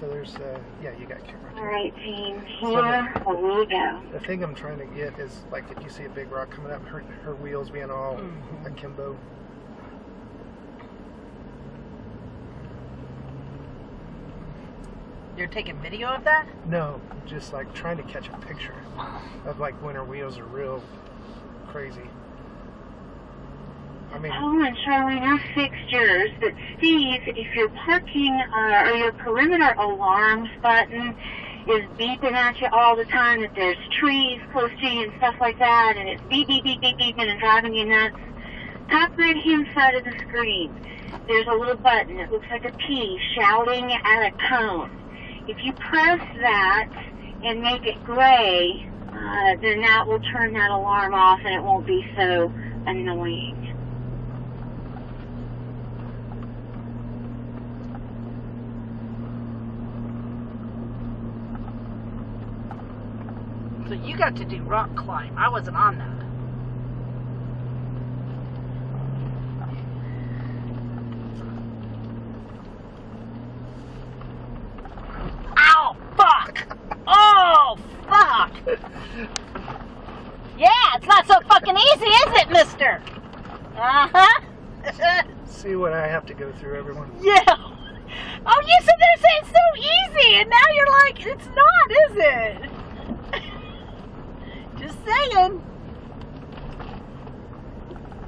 So there's, uh, yeah, you got camera. All right, team. Here we go. The thing I'm trying to get is like if you see a big rock coming up, her her wheels being all Mhm. akimbo. You're taking video of that? No, just like trying to catch a picture of like when her wheels are real crazy. I mean, Oh, and Charlene, our fixtures, but Steve, if your parking uh, or your perimeter alarms button is beeping at you all the time, that there's trees close to you and stuff like that, and it's beep, beep, beep, beep, beeping and driving you nuts, top right hand side of the screen, there's a little button. It looks like a P shouting at a cone. If you press that and make it gray, uh, then that will turn that alarm off and it won't be so annoying. So you got to do rock climb. I wasn't on that. Ow! Fuck! Oh, fuck! Yeah, it's not so fucking easy, is it, mister? Uh-huh. see what I have to go through, everyone. yeah. Oh, you said there saying it's so easy, and now you're like, it's not, is it? Just saying.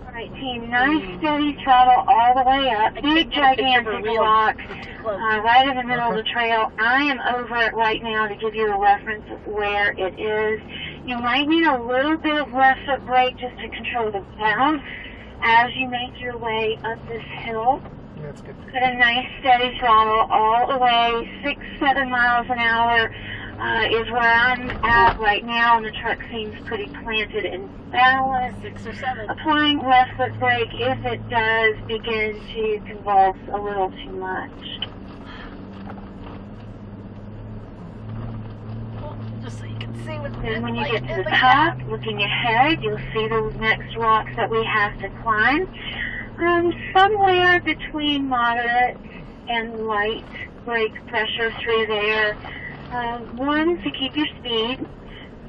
All right, team, nice steady throttle all the way up. Big can't get a picture of gigantic a wheel. rock It's too close. uh, right in the middle of the trail. I am over it right now to give you a reference where it is. You might need a little bit of left foot brake just to control the bounce as you make your way up this hill. Yeah, That's good. Put a nice steady throttle all the way, six, seven miles an hour uh, is where I'm at right now, and the truck seems pretty planted and balanced. Six or seven. Applying left foot brake if it does begin to convulse a little too much. Just so you can see what Then when you get to the the top, looking ahead, you'll see those next rocks that we have to climb. Um, somewhere between moderate and light brake pressure through there. Uh, one, to keep your speed,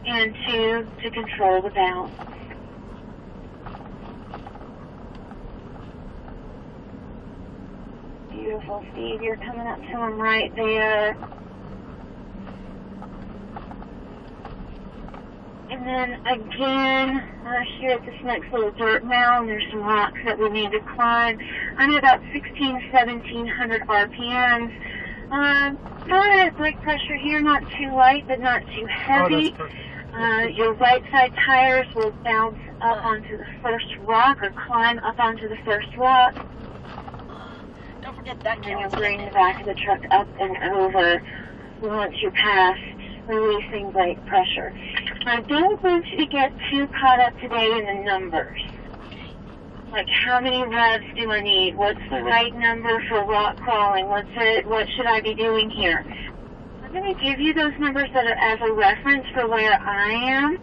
and two, to control the bounce. Beautiful, Steve. You're coming up to them right there. And then again, uh, here at this next little dirt mound, there's some rocks that we need to climb. I'm at about 16, 1700 RPMs. Um, moderate brake pressure here, not too light, but not too Oh, heavy. that's perfect. Uh, your right side tires will bounce up onto the first rock or climb up onto the first rock. Don't forget that And then you'll bring the back of the truck up and over once you pass, releasing brake pressure. I don't want you to get too caught up today in the numbers. Like how many revs do I need? What's the right number for rock crawling? What's it, what should I be doing here? I'm going to give you those numbers that are as a reference for where I am.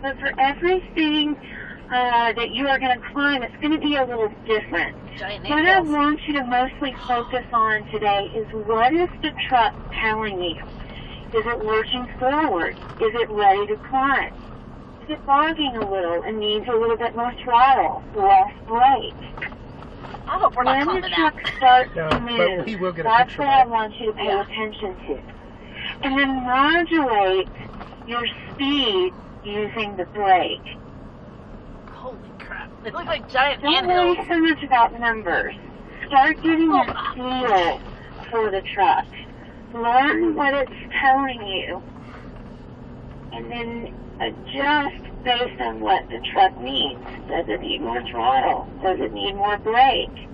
But for everything uh, that you are going to climb, it's going to be a little different. What I want you to mostly focus on today is what is the truck telling you? Is it lurching forward? Is it ready to climb? Is it bogging a little and needs a little bit more throttle, less brake? I hope we're not When climbing the that. truck starts No, to but move, we will get a that's what I want you to pay Yeah. attention to. And then modulate your speed using the brake. Holy crap. They look like giant Don't worry anthills. so much about numbers. Start getting a Oh. feel for the truck. Learn what it's telling you. And then adjust based on what the truck needs. Does it need more throttle? Does it need more brake?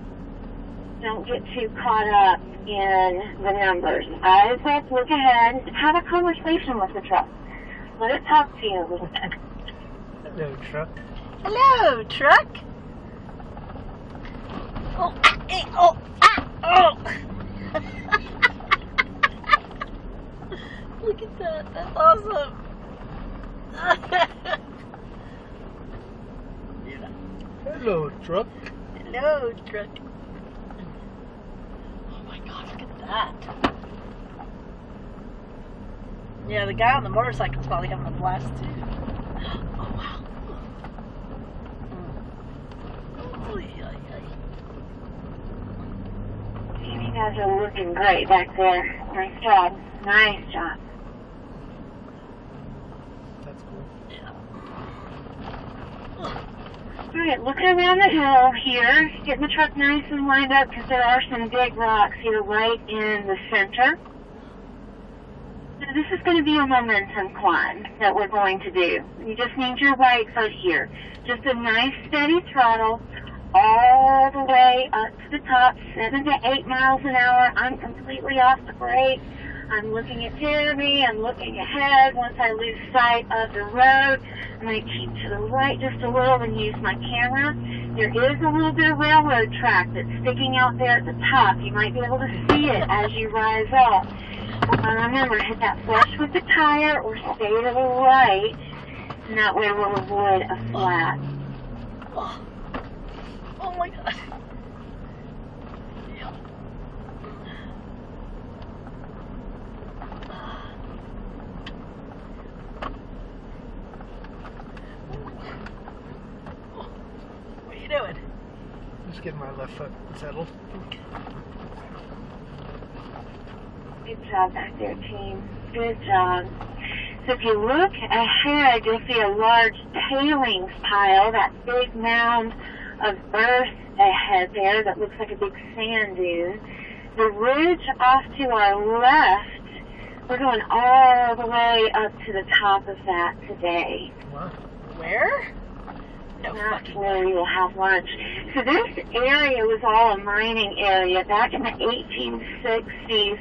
Don't get too caught up in the numbers. Eyes up, look ahead, have a conversation with the truck. Let it talk to you a little bit. No truck. Hello, truck. Oh, ah, eh, oh, ah, oh. Look at that. That's awesome. Hello, truck. Hello, truck. Oh my god, look at that. Yeah, the guy on the motorcycle's probably having a blast too. Oh wow. You guys are looking great back there. Nice job. Nice job. That's cool. Yeah. All right, looking around the hill here, getting the truck nice and lined up because there are some big rocks here right in the center. So this is going to be a momentum climb that we're going to do. You just need your right foot here. Just a nice steady throttle all the way up to the top, seven to eight miles an hour. I'm completely off the brake. I'm looking at Jeremy. I'm looking ahead. Once I lose sight of the road, I'm going to keep to the right just a little and use my camera. There is a little bit of railroad track that's sticking out there at the top. You might be able to see it as you rise up. Uh, remember, hit that flush with the tire or stay to the right, and that way we'll avoid a flat. Oh. oh my god. Yeah. What are you doing? Just getting my left foot settled. Good job back there, team. Good job. So if you look ahead, you'll see a large tailings pile, that big mound of earth ahead there that looks like a big sand dune. The ridge off to our left, we're going all the way up to the top of that today. Wow. Where? No That's fucking where way. we will have lunch. So this area was all a mining area back in the 1860s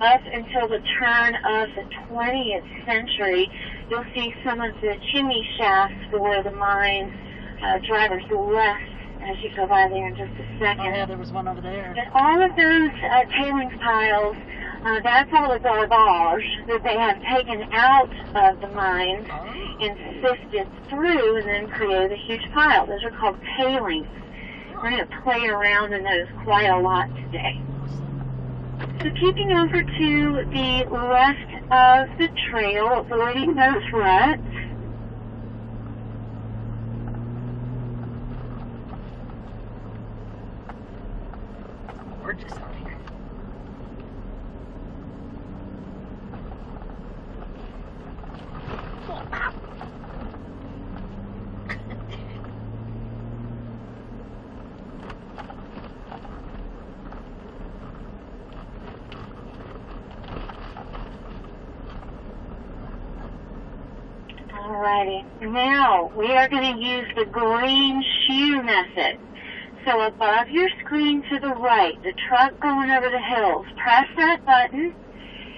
up until the turn of the 20th century. You'll see some of the chimney shafts for the mine uh, drivers left as you go by there in just a Oh second. yeah, there was one over there. And all of those uh, tailings piles, uh, that's all the garbage that they have taken out of the mines Oh. and sifted through and then created a huge pile. Those are called tailings. We're going to play around in those quite a lot today. So keeping over to the left of the trail, avoiding those ruts. Gorgeous out here. Oh, ow. Alrighty. Now we are going to use the green shoe method. So above your screen to the right, the truck going over the hills, press that button,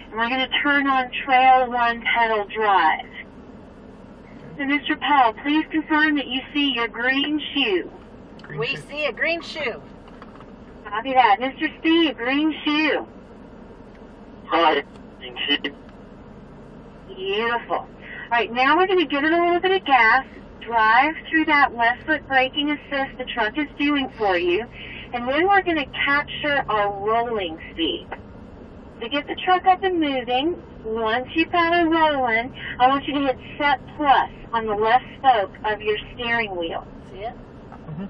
and we're going to turn on Trail 1 pedal drive. So Mr. Paul, please confirm that you see your green shoe. Green we shoe. see a green shoe. Copy that. Mr. Steve, green shoe. Hi. Green shoe. Beautiful. All right, now we're going to give it a little bit of gas, drive through that left foot braking assist the truck is doing for you, and then we're going to capture our rolling speed. To get the truck up and moving, once you've got it rolling, I want you to hit set plus on the left spoke of your steering wheel. See it? Mhm.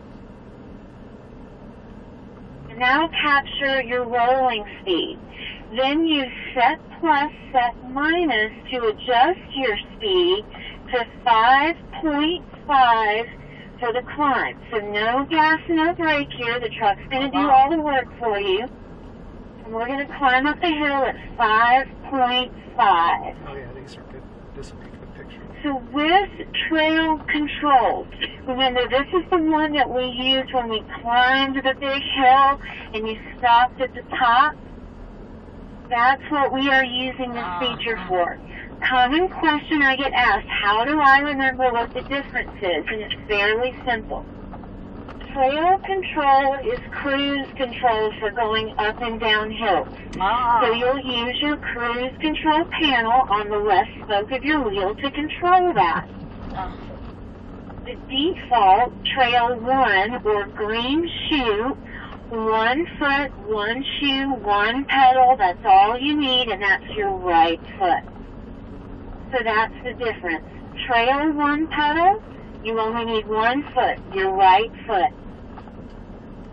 And that'll capture your rolling speed. Then use set plus, set minus to adjust your speed to 5.5 for the climb. So no gas, no brake here. The truck's going to do uh-huh. all the work for you. And we're going to climb up the hill at 5.5. Oh yeah, these are good. This will be a good picture. So with trail control, remember this is the one that we used when we climbed the big hill and you stopped at the top. That's what we are using this feature for. Common question I get asked, how do I remember what the difference is? And it's fairly simple. Trail control is cruise control for going up and down hills. Ah. So you'll use your cruise control panel on the left spoke of your wheel to control that. Ah. The default Trail 1 or green shoe, one foot, one shoe, one pedal, that's all you need, and that's your right foot. So that's the difference. Trail one pedal, you only need one foot, your right foot.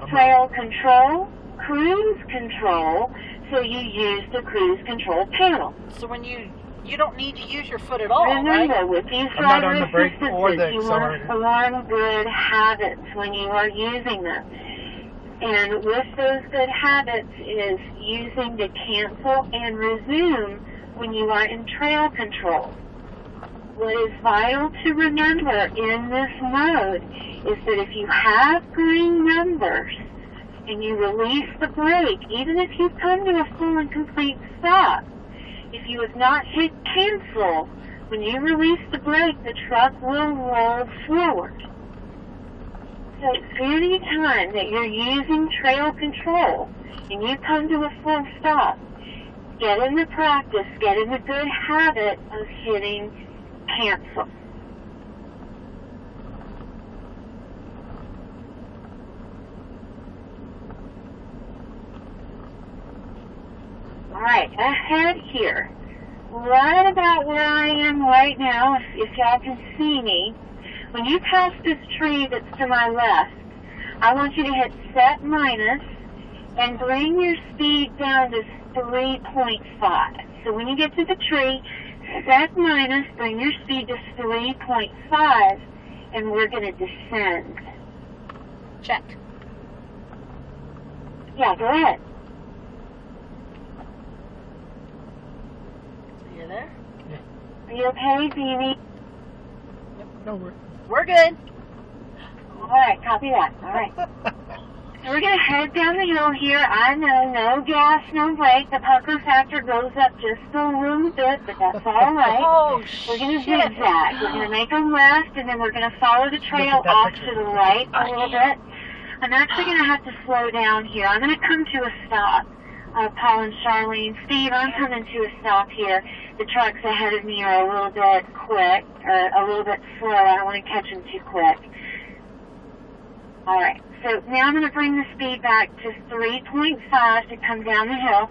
Uh-huh. Trail control, cruise control, so you use the cruise control panel. So when you you don't need to use your foot at all, Remember, right? with these I'm driver the assistances, the you want to form good habits when you are using them. And with those good habits is using the cancel and resume when you are in trail control. What is vital to remember in this mode is that if you have green numbers and you release the brake, even if you come to a full and complete stop, if you have not hit cancel, when you release the brake, the truck will roll forward. So any time that you're using trail control and you come to a full stop, get in the practice, get in the good habit of hitting cancel. Alright, ahead here. Right about where I am right now, if, if y'all can see me, when you pass this tree that's to my left, I want you to hit set minus and bring your speed down to 3.5. So when you get to the tree, set minus, bring your speed to 3.5, and we're going to descend. Check. Yeah, go ahead. So you're there. Are you okay? Do you need? No, we're. We're good. All right, copy that. All right. So we're gonna head down the hill here. I know, no gas, no brake. The pucker factor goes up just a little bit, but that's all right. Oh We're gonna zigzag. We're gonna make a left, and then we're gonna follow the trail off picture. to the right a little bit. I'm actually gonna have to slow down here. I'm gonna come to a stop. Uh, Paul and Charlene, Steve, I'm coming to a stop here. The trucks ahead of me are a little bit quick, or a little bit slow. I don't want to catch them too quick. All right. So now I'm going to bring the speed back to 3.5 to come down the hill.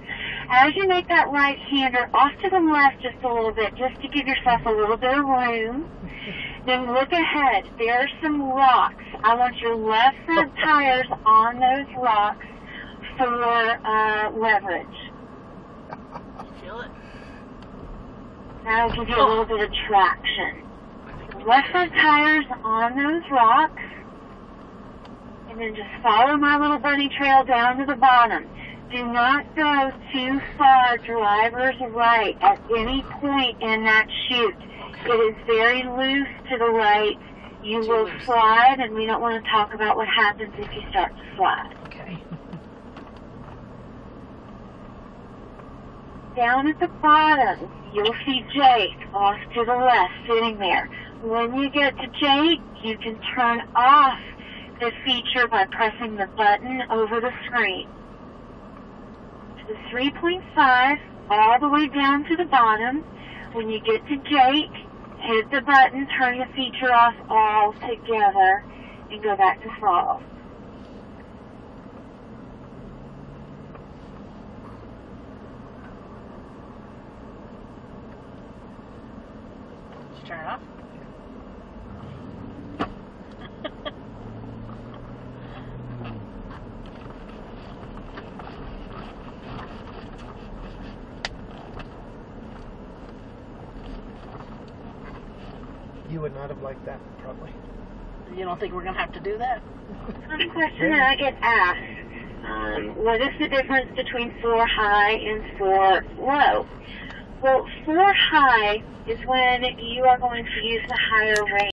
As you make that right hander off to the left just a little bit, just to give yourself a little bit of room. Then look ahead. There are some rocks. I want your left front tires on those rocks for uh, leverage. Feel it? That'll give you a little bit of traction. Left front tires on those rocks. And then just follow my little bunny trail down to the bottom. Do not go too far driver's right at any point in that chute. It is very loose to the right. You will slide, and we don't want to talk about what happens if you start to slide. Down at the bottom, you'll see Jake off to the left sitting there. When you get to Jake, you can turn off the feature by pressing the button over the screen. To the 3.5, all the way down to the bottom. When you get to Jake, hit the button, turn the feature off altogether, and go back to throttle. You would not have liked that, probably. You don't think we're gonna have to do that? One question that I get asked, um, what is the difference between four high and four low? Well, four high is when you are going to use the higher range.